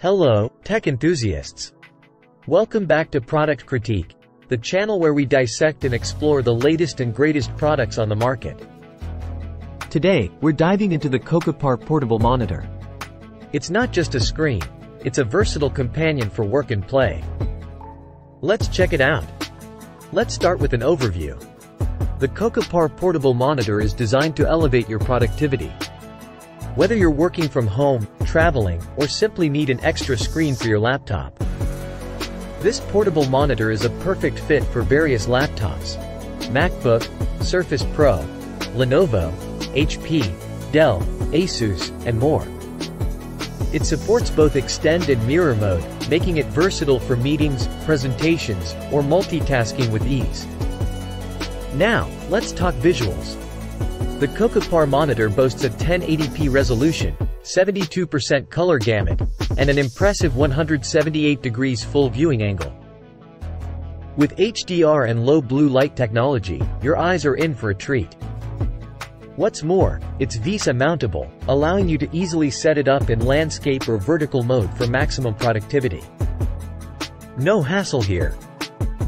Hello, tech enthusiasts. Welcome back to Product Critique, the channel where we dissect and explore the latest and greatest products on the market. Today, we're diving into the Cocopar portable monitor. It's not just a screen, it's a versatile companion for work and play. Let's check it out. Let's start with an overview. The Cocopar portable monitor is designed to elevate your productivity. Whether you're working from home, traveling, or simply need an extra screen for your laptop. This portable monitor is a perfect fit for various laptops. MacBook, Surface Pro, Lenovo, HP, Dell, Asus, and more. It supports both extend and mirror mode, making it versatile for meetings, presentations, or multitasking with ease. Now, let's talk visuals. The Cocopar monitor boasts a 1080p resolution, 72% color gamut, and an impressive 178 degrees full viewing angle. With HDR and low blue light technology, your eyes are in for a treat. What's more, it's VESA mountable, allowing you to easily set it up in landscape or vertical mode for maximum productivity. No hassle here.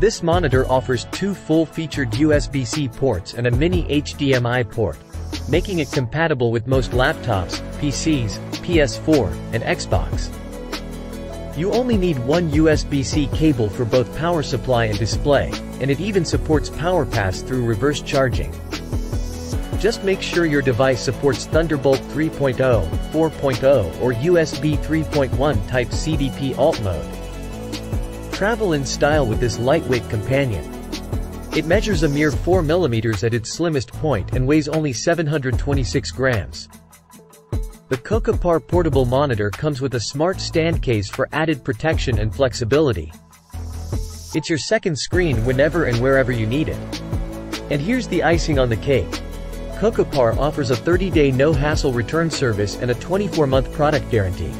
This monitor offers two full-featured USB-C ports and a mini HDMI port, making it compatible with most laptops, PCs, PS4, and Xbox. You only need one USB-C cable for both power supply and display, and it even supports power pass through reverse charging. Just make sure your device supports Thunderbolt 3.0, 4.0 or USB 3.1 Type-C DP alt mode. Travel in style with this lightweight companion. It measures a mere 4 mm at its slimmest point and weighs only 726 grams. The Cocopar portable monitor comes with a smart stand case for added protection and flexibility. It's your second screen whenever and wherever you need it. And here's the icing on the cake. Cocopar offers a 30-day no-hassle return service and a 24-month product guarantee.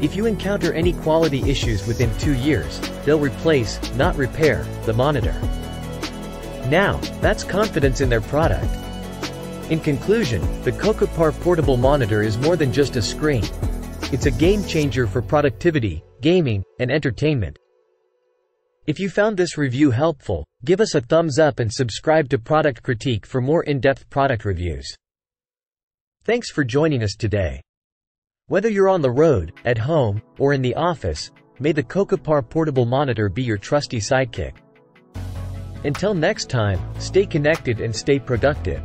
If you encounter any quality issues within two years, they'll replace, not repair, the monitor. Now, that's confidence in their product. In conclusion, the Cocopar portable monitor is more than just a screen. It's a game changer for productivity, gaming, and entertainment. If you found this review helpful, give us a thumbs up and subscribe to Product Critique for more in-depth product reviews. Thanks for joining us today. Whether you're on the road, at home, or in the office, may the Cocopar portable monitor be your trusty sidekick. Until next time, stay connected and stay productive.